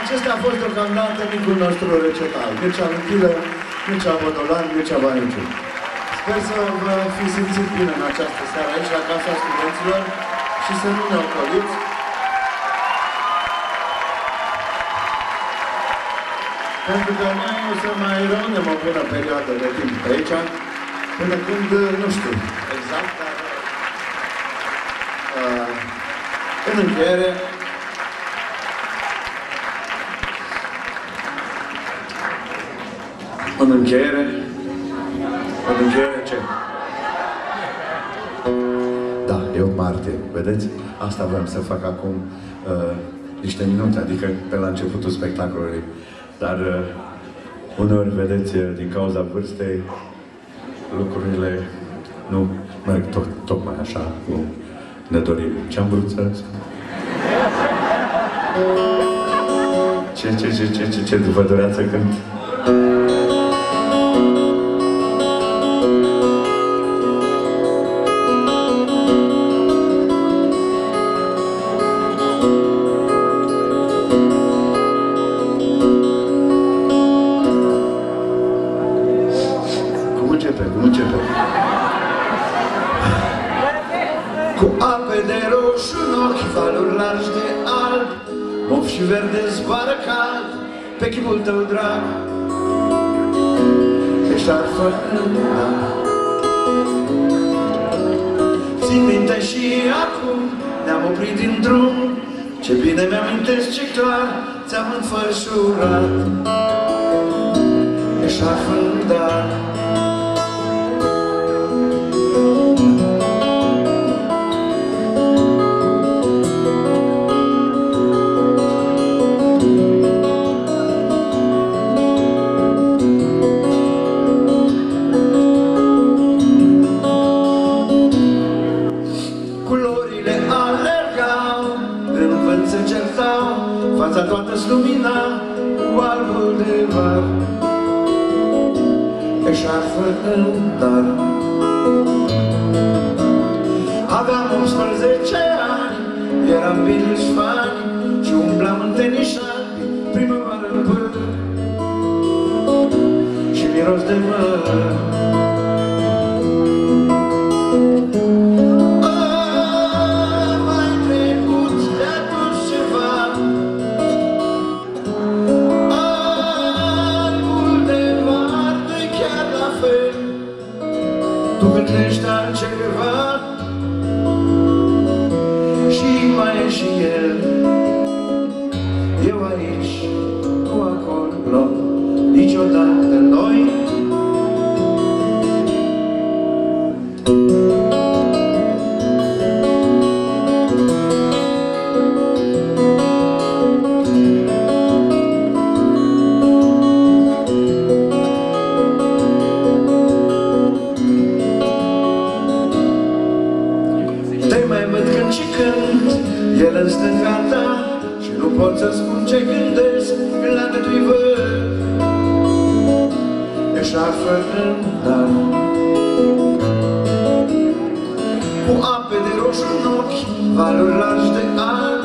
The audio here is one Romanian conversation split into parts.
Acesta a fost deocamdată micul nostru recital. Mircea Luchilă, Mircea Bodolan, Mircea Baniciu. Sper să vă fi simțit bine în această seară aici, la Casa Studenților și să nu ne ocoliți. Pentru că noi o să mai rămânem o bună perioadă de timp pe aici, până când, nu știu exact, dar uh, în încheiere, în încheiere, în încheiere ce? Da, e o parte, vedeți? Asta vreau să fac acum uh, niște minute, adică pe la începutul spectacolului. Dar uh, uneori, vedeți, uh, din cauza vârstei, lucrurile nu merg tot, tocmai așa cum ne dorim. Ce-am vrut să spun? Ce, ce, ce, ce, ce, ce vă doreați să cânt? Cu ape de roșu în ochi, valuri largi de alb, Mov și verde zboară cald pe chipul tău drag. Ești arfă în dar. Țin minte și acum ne-am oprit din drum, Ce bine mi-amintesc ce clar ți-am înfășurat. Ești arfă fața toată lumina cu albul de var. Eșarfă în dar. Aveam 11 ani, eram bine și fani și umblam în tenișani, Tu gândești altceva? Și mai e și el. Eu aici, tu acolo Niciodată noi El în stânga ta Și nu pot să spun ce gândesc La cât îi văd Eșarfă în dar. Cu ape de roșu în ochi Valuri largi de alb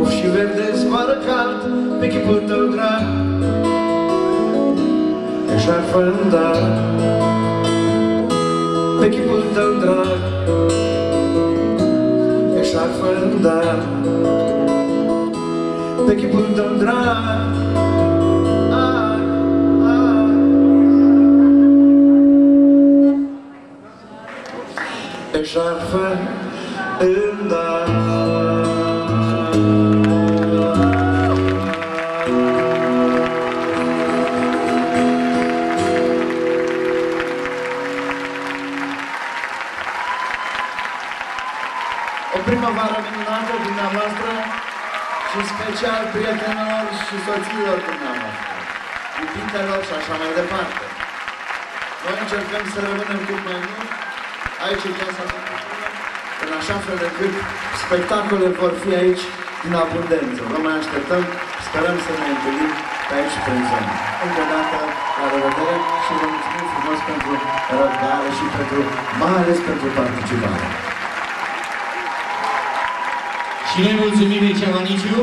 Of și verde zboară cald Pe chipul tău drag. Eșarfă în dar. Pe chipul tău drag Ești altfel, dar Pe chipul tău O primăvară minunată dumneavoastră și special prietenilor și soțiilor dumneavoastră, iubitelor și așa mai departe. Noi încercăm să rămânem cât mai mult aici în Casa de Cultură, în așa fel încât spectacole vor fi aici din abundență. Vă mai așteptăm, sperăm să ne întâlnim pe aici prin zonă. Încă o dată, la revedere și vă mulțumim frumos pentru răbdare și pentru, mai ales pentru participare. Și noi mulțumim Mircea Maniciu.